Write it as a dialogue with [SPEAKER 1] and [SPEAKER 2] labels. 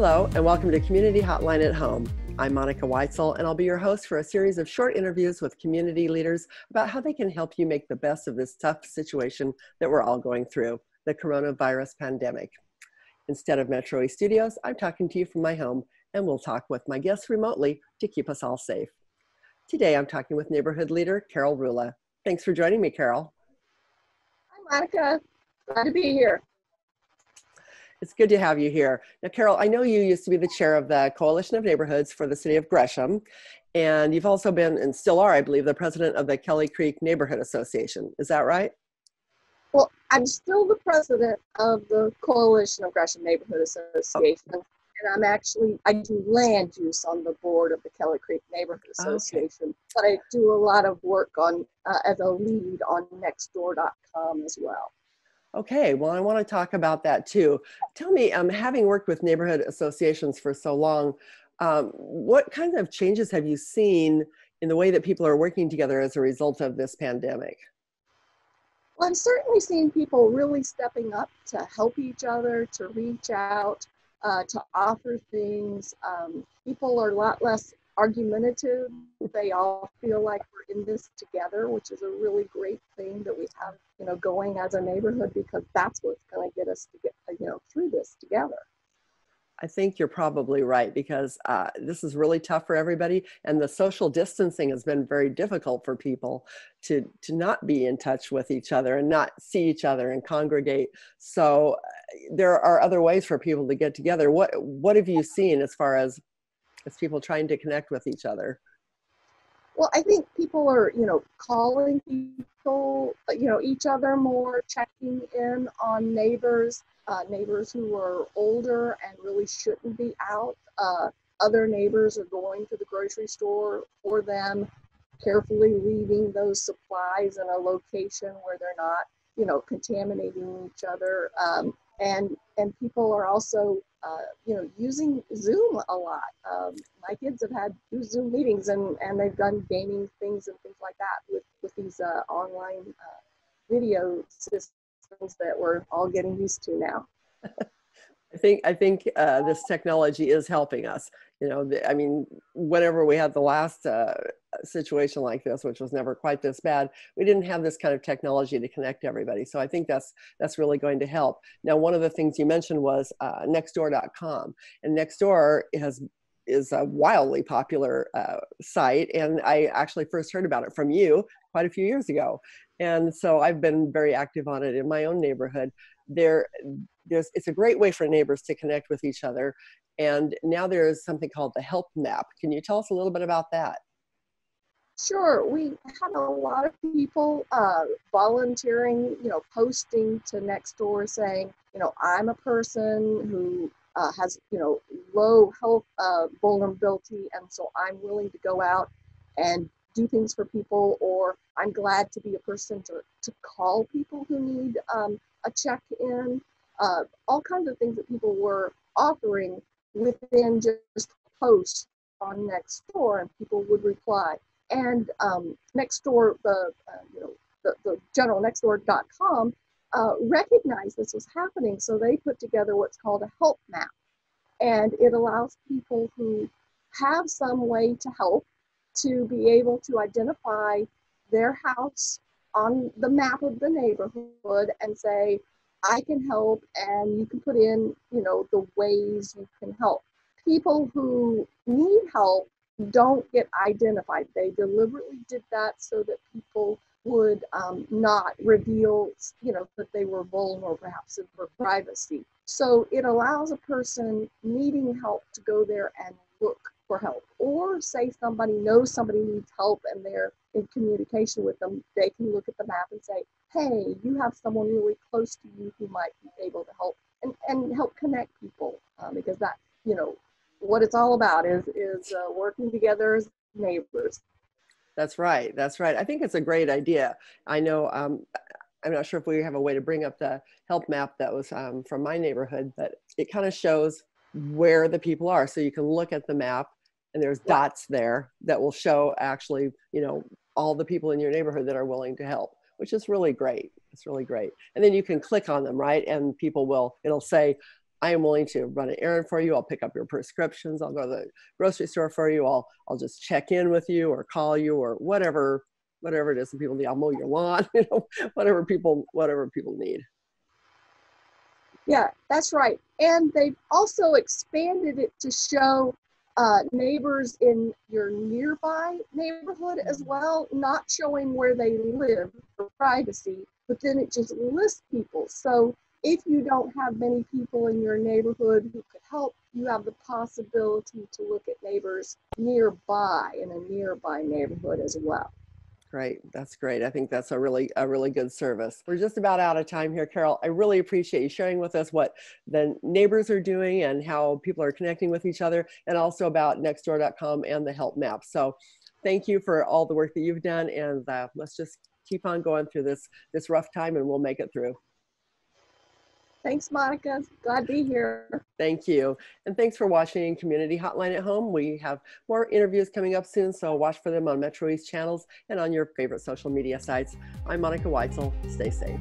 [SPEAKER 1] Hello, and welcome to Community Hotline at Home. I'm Monica Weitzel, and I'll be your host for a series of short interviews with community leaders about how they can help you make the best of this tough situation that we're all going through the coronavirus pandemic. Instead of Metro East Studios, I'm talking to you from my home, and we'll talk with my guests remotely to keep us all safe. Today, I'm talking with neighborhood leader Carol Rulla. Thanks for joining me, Carol.
[SPEAKER 2] Hi, Monica. Glad to be here.
[SPEAKER 1] It's good to have you here. Now, Carol, I know you used to be the chair of the Coalition of Neighborhoods for the city of Gresham, and you've also been, and still are, I believe, the president of the Kelly Creek Neighborhood Association. Is that right?
[SPEAKER 2] Well, I'm still the president of the Coalition of Gresham Neighborhood Association, oh. and I'm actually, I do land use on the board of the Kelly Creek Neighborhood Association, okay. but I do a lot of work on, uh, as a lead on nextdoor.com as well.
[SPEAKER 1] Okay, well, I want to talk about that too. Tell me, um, having worked with neighborhood associations for so long, um, what kinds of changes have you seen in the way that people are working together as a result of this pandemic?
[SPEAKER 2] Well, I'm certainly seeing people really stepping up to help each other, to reach out, uh, to offer things. Um, people are a lot less argumentative. They all feel like we're in this together, which is a really great thing that we have, you know, going as a neighborhood because that's what's going to get us to get, you know, through this together.
[SPEAKER 1] I think you're probably right because uh, this is really tough for everybody, and the social distancing has been very difficult for people to to not be in touch with each other and not see each other and congregate. So uh, there are other ways for people to get together. What what have you seen as far as people trying to connect with each other?
[SPEAKER 2] Well, I think people are, you know, calling people, you know, each other more, checking in on neighbors, uh, neighbors who are older and really shouldn't be out. Uh, other neighbors are going to the grocery store for them, carefully leaving those supplies in a location where they're not, you know, contaminating each other. Um, and and people are also uh, you know using zoom a lot. Um, my kids have had zoom meetings and and they've done gaming things and things like that with with these uh, online uh, video systems that we're all getting used to now
[SPEAKER 1] I think I think uh, this technology is helping us. You know, I mean, whenever we had the last uh, situation like this, which was never quite this bad, we didn't have this kind of technology to connect everybody. So I think that's that's really going to help. Now, one of the things you mentioned was uh, Nextdoor.com, and Nextdoor has is a wildly popular uh, site, and I actually first heard about it from you quite a few years ago, and so I've been very active on it in my own neighborhood. There, there's it's a great way for neighbors to connect with each other, and now there is something called the Help Map. Can you tell us a little bit about that?
[SPEAKER 2] Sure, we had a lot of people uh, volunteering, you know, posting to Nextdoor saying, you know, I'm a person who uh, has, you know, low health uh, vulnerability, and so I'm willing to go out and do things for people, or I'm glad to be a person to, to call people who need um, a check in. Uh, all kinds of things that people were offering within just posts on Nextdoor, and people would reply and um, Nextdoor, the uh, you know the, the general Nextdoor.com uh, recognized this was happening, so they put together what's called a help map, and it allows people who have some way to help to be able to identify their house on the map of the neighborhood and say, I can help, and you can put in, you know, the ways you can help. People who need help don't get identified. They deliberately did that so that people would um, not reveal, you know, that they were vulnerable, perhaps for privacy. So it allows a person needing help to go there and look for help, or say somebody knows somebody needs help and they're in communication with them. They can look at the map and say, "Hey, you have someone really close to you who might be able to help," and and help connect people um, because that, you know, what it's all about is is uh, working together as neighbors.
[SPEAKER 1] That's right. That's right. I think it's a great idea. I know. Um, I'm not sure if we have a way to bring up the help map that was um, from my neighborhood, but it kind of shows where the people are. So you can look at the map, and there's dots there that will show actually, you know, all the people in your neighborhood that are willing to help, which is really great. It's really great. And then you can click on them, right? And people will. It'll say I am willing to run an errand for you. I'll pick up your prescriptions. I'll go to the grocery store for you. I'll I'll just check in with you or call you or whatever whatever it is that people need. I'll mow your lawn, you know, whatever people whatever people need.
[SPEAKER 2] Yeah, that's right. And they've also expanded it to show uh, neighbors in your nearby neighborhood as well, not showing where they live for privacy, but then it just lists people. So if you don't have many people in your neighborhood who could help, you have the possibility to look at neighbors nearby in a nearby neighborhood as well.
[SPEAKER 1] Great. That's great. I think that's a really a really good service. We're just about out of time here, Carol. I really appreciate you sharing with us what the neighbors are doing and how people are connecting with each other and also about nextdoor.com and the help map. So thank you for all the work that you've done and uh, let's just keep on going through this this rough time and we'll make it through.
[SPEAKER 2] Thanks, Monica. Glad to be here.
[SPEAKER 1] Thank you. And thanks for watching Community Hotline at Home. We have more interviews coming up soon, so watch for them on Metro East channels and on your favorite social media sites. I'm Monica Weitzel. Stay safe.